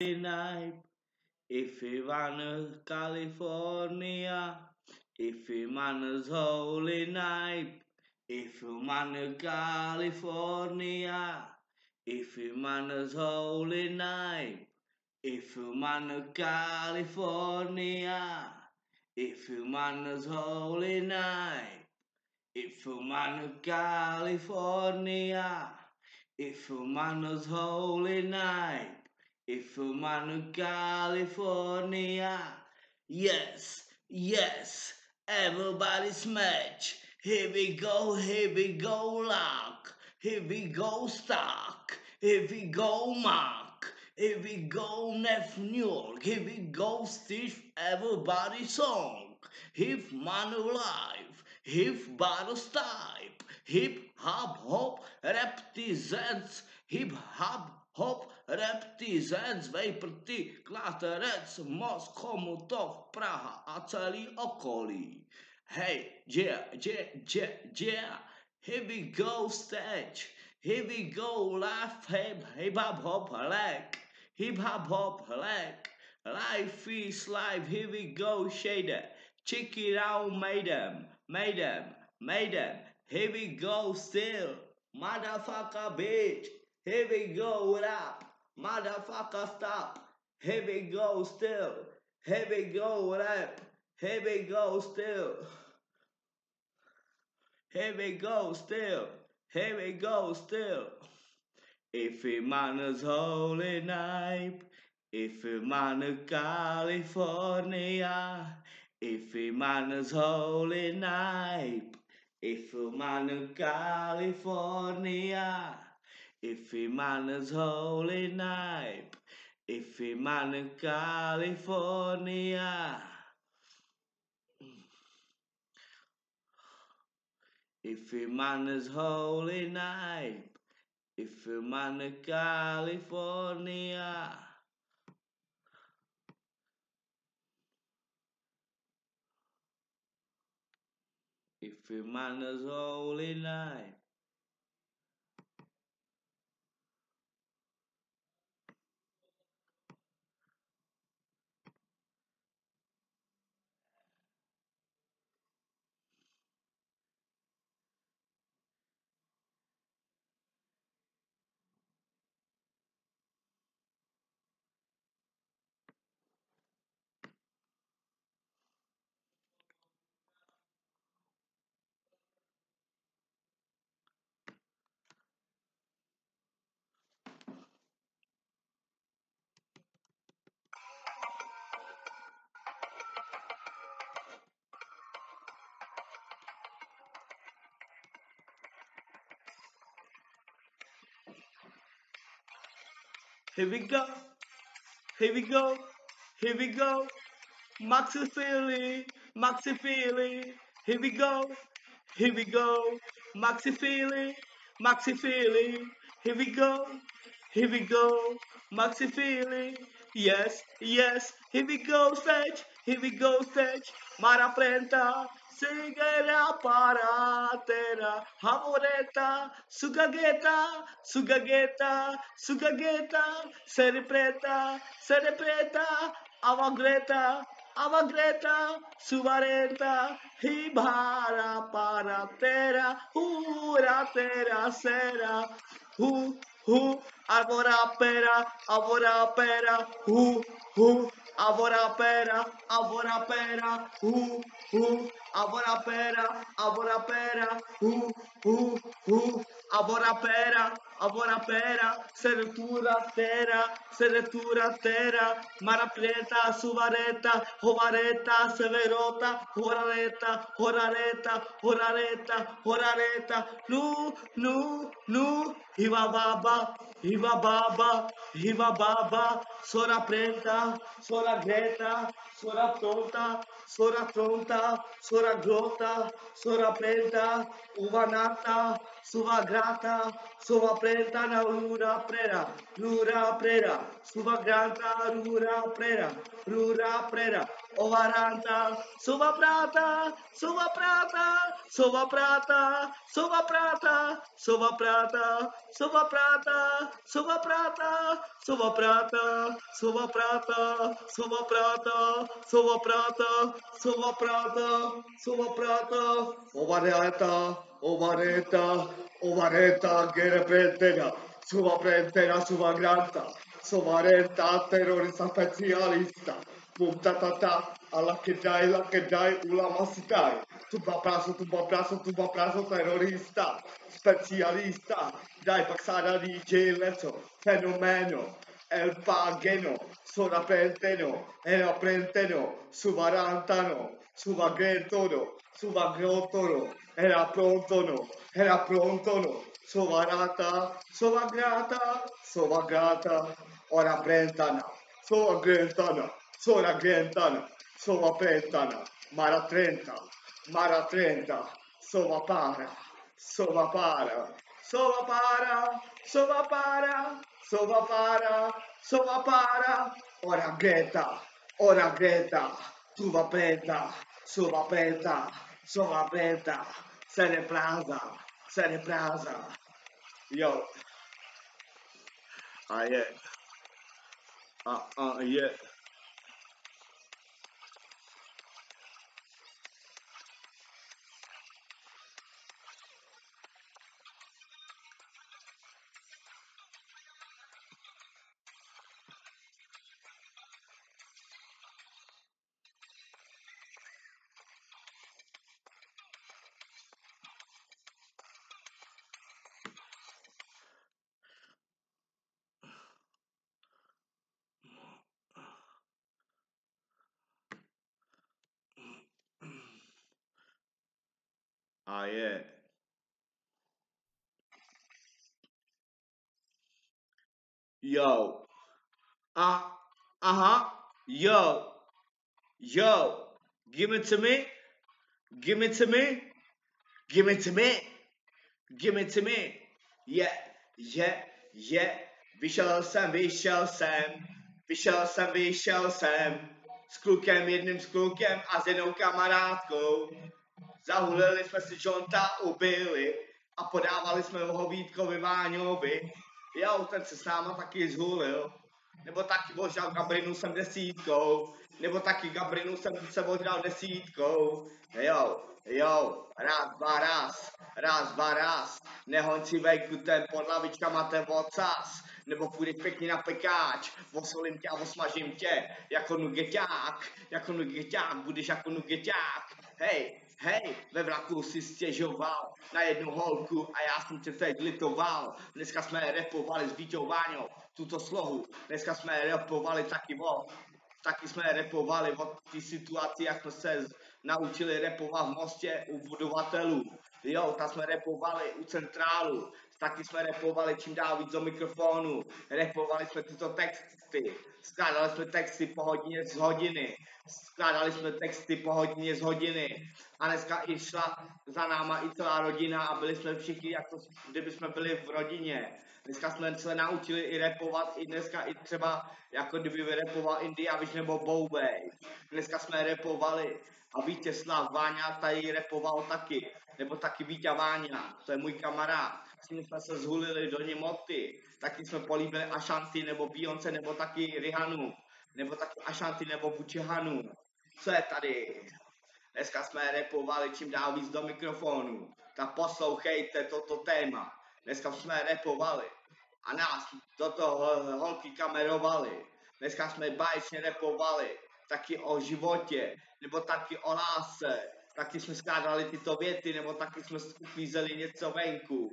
night. If California, if Emmanuel's holy night. If Emmanuel California, if Emmanuel's holy night. If Emmanuel California, if Emmanuel's holy night. If Emmanuel California, if Emmanuel's holy night. If you want California, yes, yes, everybody's match. Here we go, here we go, lock. Here we go, stock. Here we go, mark. Here we go, Nef New York. Here we go, Steve, everybody's song. Hip man alive, hip battle type, hip hop hop represents hip hop hop Reptizens, Vejprty, Kláterec, Most, Chomutov, Praha a celý okolí. Hey, yeah, yeah, yeah, yeah, here we go stage, here we go live, hip, hip hop hop leg, hip hop hop leg, life is life, here we go shader, check it out, madam, madam, madam, here we go still, motherfucker bitch, here we go, up? Motherfucker, stop. Here we go still. Here we go rap. Here we go still. Here we go still. Here we go still. If a man is holy night, if a man California, if a man is holy night, if a man California. If a man is holy night, if a man in California, if a man is holy night, if a man in California. If a man is holy night, Here we go. Here we go. Here we go. Maxi Philly. Maxi Philly. Here we go. Here we go. Maxi Philly. Maxi Philly. Here we go. Here we go. Maxi Philly. Yes, yes. Here we go, stage. Here we go, stage. Mara Prenta. Sigara paratera, havoreta, sugageta, sugageta, sugageta, seripreta, seripreta, avagreta, avagreta, suvareta, hibara paratera, hura tera sera, hu, hu, agora pera, agora pera, hu, hu, avora pera, avora pera, uh, uh. u, u, avora pera, avora pera, u, u, u. Aborapera, Aborapera, Seretura, Terra, Seretura, Terra, Mara Preta, Suvareta, Rovareta, Severota, Horareta, Horareta, Horareta, Horareta, Nu, Nu, Nu, Rivababa, Rivababa, Rivababa, Sora Preta, Sora Greta, Sora Tonta, sora tronta, sora glota, sora preta, uvanata, suva grata, suva preta na rura prera, rura prera, suva grata, rura prera, rura prera, oh varanda, prata, sua prata, sua prata, sua prata, sua prata, sua prata, sua prata, sua prata, sua prata, sua prata, sua prata, sua prata, sua prata, oh vareta, oh vareta, oh vareta, guerra pretena, sua pretena, sua granta, terrorista especialista. Bumtatata, alla dai, la Kedai, Ulamassitai, Tubapraso, Tubapraso, Tubapraso, terrorista, specialista, dai passare di geletto, fenomeno, el pagano, soraprenteno, eraprenteno, subarantano, subagretono, subagrotoro, era prontono, era prontono, sovarata, sovagrata, sovagrata, ora prentana, sovagrentana sono a Gentan, Sova Pentan, Mara 30, Mara 30, Sova Para, Sova Para, a Para, Sova Para, Sova Para, a Para, Ora Geta, Ora Geta, Suva Penta, Suva Penta, a Penta, se ne plaza, se ne plaza, io, Ah, yeah. Ah, ah, yeah. Yeah. Yo. Uh, uh-huh. Yo. Yo. Give it to me. Give it to me. Give it to me. Give it to me. Yeah. Yeah. Yeah. Vyšel jsem, vyšel jsem. Vyšel jsem, vyšel jsem. S klukem, jedním s klukem a s jednou kamarádkou. Zahulili jsme si Jonta, ubili a podávali jsme ho Vítkovi Váňovi. Jo, ten se s náma taky zhulil. Nebo taky ožral Gabrinu jsem desítkou. Nebo taky Gabrinu jsem se ožral desítkou. Jo, jo, raz, dva, raz, raz, dva, raz. Nehoň si vejku ten pod lavičkama ten ocas. Nebo půjdeš pěkně na pekáč, osolím tě a osmažím tě, jako nugeťák, jako nugeťák, budeš jako nugeťák. Hej, hej, ve vlaku si stěžoval na jednu holku a já jsem tě teď litoval. Dneska jsme repovali s Váňou tuto slohu, dneska jsme repovali taky o, taky jsme repovali o té situaci, jak jsme se naučili repovat v mostě u budovatelů. Jo, tam jsme repovali u centrálu, taky jsme repovali čím dál víc do mikrofonu, repovali jsme tyto texty, skládali jsme texty po hodině z hodiny, skládali jsme texty po hodině z hodiny a dneska i šla za náma i celá rodina a byli jsme všichni, jako kdyby jsme byli v rodině. Dneska jsme se naučili i repovat, i dneska i třeba, jako kdyby vyrepoval Indiaviš nebo Boubej. Dneska jsme repovali a Vítězslav Váňa tady repoval taky, nebo taky Vítě Váňa, to je můj kamarád. S ním jsme se zhulili do Němoty, taky jsme políbili Ashanti nebo Beyoncé, nebo taky Rihanu, nebo taky Ashanti nebo Bučehanu. Co je tady? Dneska jsme repovali čím dál víc do mikrofonu. Tak poslouchejte toto téma. Dneska jsme repovali a nás do toho holky kamerovali. Dneska jsme báječně repovali taky o životě, nebo taky o lásce. Taky jsme skládali tyto věty, nebo taky jsme uklízeli něco venku.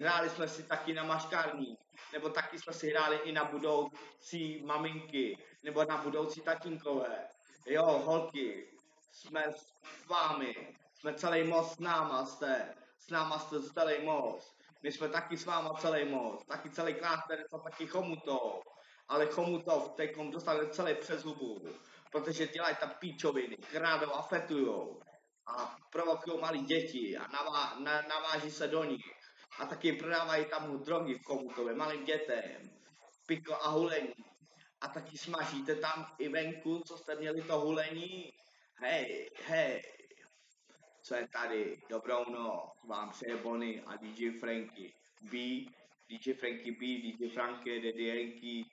Hráli jsme si taky na maškarní, nebo taky jsme si hráli i na budoucí maminky, nebo na budoucí tatínkové. Jo, holky, jsme s vámi, jsme celý most s náma jste, s náma jste celý most. My jsme taky s váma celý most, taky celý klášter, to taky Chomutov. Ale Chomutov teďkom dostane celý přes hubu, protože dělají tam píčoviny, krádou a fetujou a provokují malí děti a navá, na, naváží se do nich. A taky prodávají tam drogy v Chomutově malým dětem, pikl a hulení. A taky smažíte tam i venku, co jste měli to hulení. Co je tady? Dobrou noc, vám přeje Bonnie a DJ Franky. Be DJ Frankie B, DJ Franke, Daddy Yankee,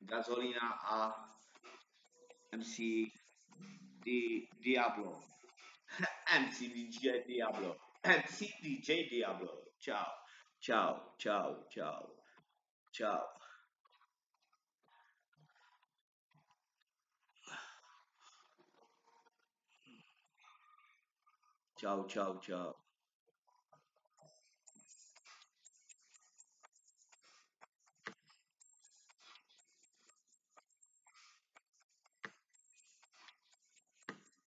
Gasolina a MC Di Diablo. MC DJ Diablo. MC DJ Diablo. Ciao, ciao, ciao, ciao, ciao. Ciao, ciao, ciao.